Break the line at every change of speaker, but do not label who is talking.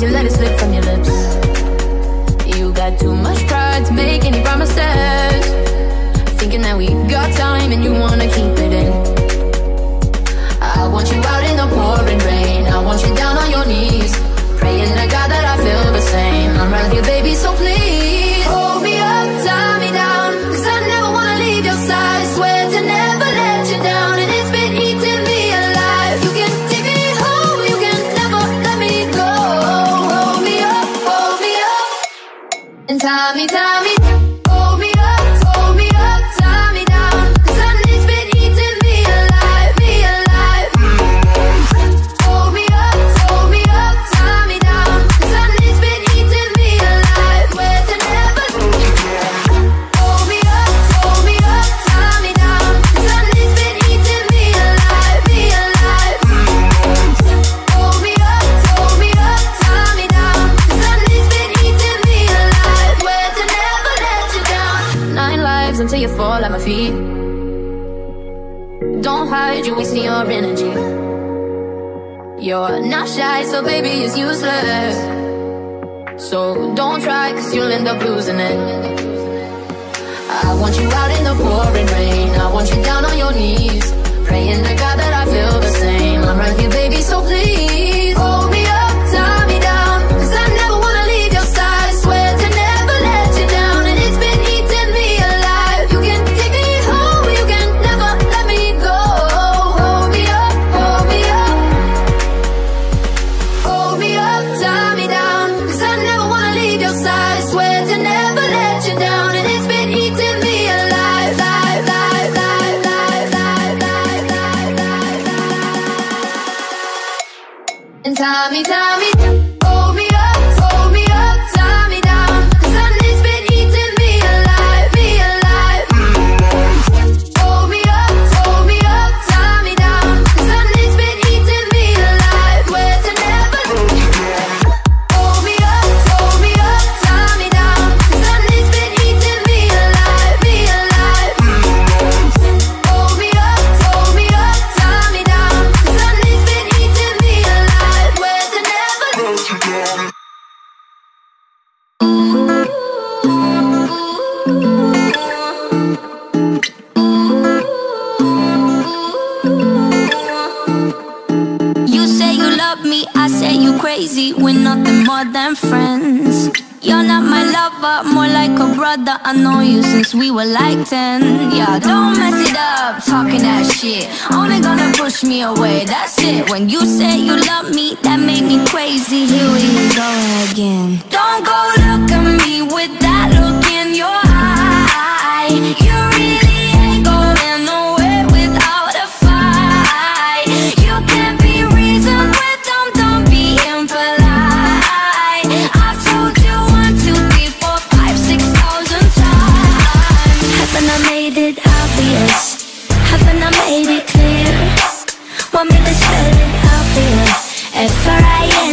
lips, you let it slip from your lips. You got too much pride to make any promises. Thinking that we got time and you wanna keep it in. I want you out in the pouring rain. I want you down on your knees.
tell me.
you fall at my feet. Don't hide, you wasting your energy. You're not shy, so baby, it's useless. So don't try, cause you'll end up losing it. I want you out in the pouring rain. I want you down on your knees. Praying to God that I feel the same. I'm right here, baby, so please.
And Tommy, Tommy, hold oh, me I know you since we were like 10 Yeah, don't mess it up, talking that shit Only gonna push me away, that's it When you say you love me, that made me crazy Here we go again Don't go look at me with that F-R-I-N